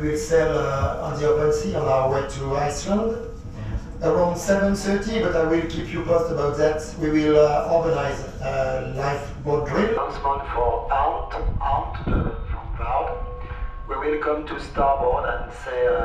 will sail uh, on the open sea on our way to Iceland around 7.30, but I will keep you posted about that. We will uh, organize a lifeboat drill. Announcement for out, out uh, from bow. We will come to starboard and say... Uh,